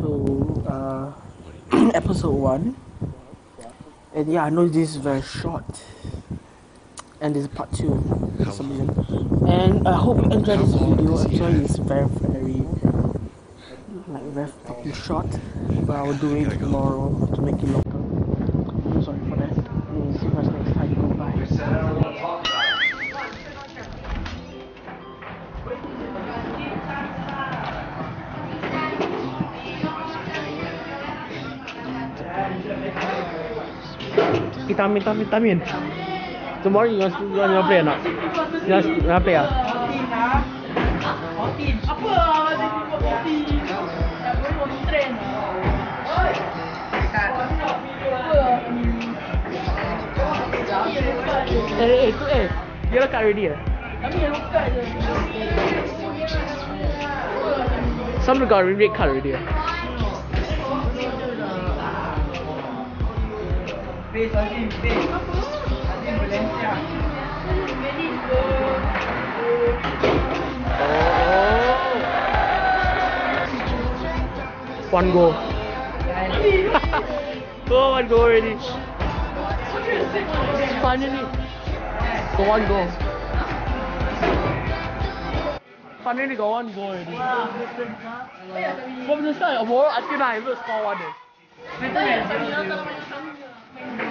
to uh, episode one. And yeah, I know this is very short. And this is part two for some reason. And I hope you enjoy this video. Actually, it's very, very, like, very short. But I will do it tomorrow to make it longer. Vitamin, vitamin, vitamin. Tomorrow you want, you want play or not? You want, play ah? Apa dia buat kopi? Tak boleh buat trend. Eh, eh, tu eh. Dia lekat already eh? Kami yang lokal je. Some got red card already eh? Oh. One goal. oh, one goal already. Finally. Got one goal. Finally got one goal already. From the start, tomorrow until now, I haven't score one. Eh.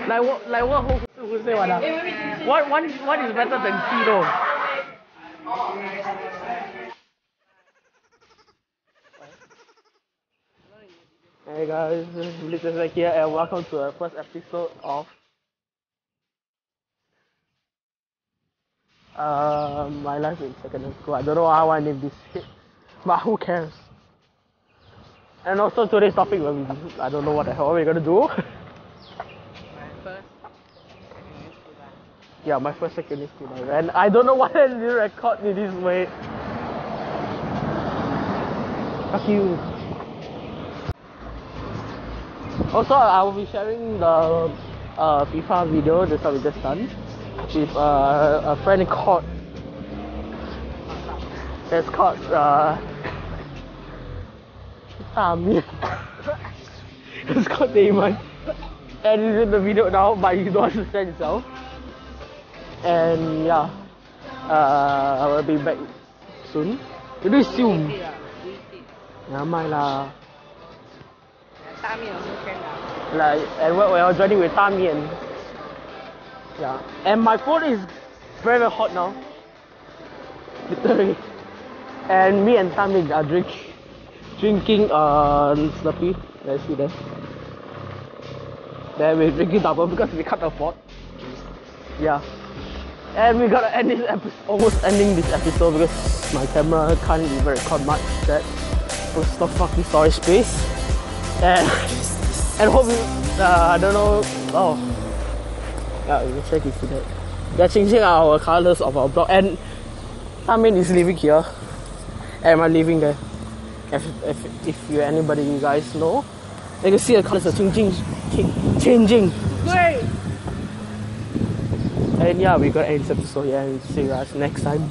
Like what? Like what? Who, who say what? What? One, one is better than though. Hey guys, this is Zach here and welcome to the first episode of uh, my life in secondary school. I don't know how I name this shit, but who cares? And also today's topic, will be- I don't know what the hell we're gonna do. yeah, my first secondary school life, and I don't know why they record me this way. Fuck you. Also, I will be sharing the uh, FIFA video, stuff we just done, with uh, a friend called. That's called uh, Tamir. it's called Damon. And he's in the video now, but he don't want to himself. And yeah, uh, I will be back soon. Very soon. Never mind lah. Like, and we are joining with Tamian. Yeah. And my phone is very, very hot now. Literally. And me and Tamian are drink, drinking uh, Slurpee. Let's see that. Then we're drinking double because we can't afford. Yeah. And we gotta end this episode, almost ending this episode because my camera can't even record much. That was the fucking storage space. And and hope you, uh, I don't know. Oh, yeah, you can check if you that. They're changing our colors of our block, and Tamin is living here, and I'm living there. If, if, if you anybody you guys know, you can see the colors are changing, cha- changing. Great. And yeah, we got end this episode. Yeah, and see you guys next time.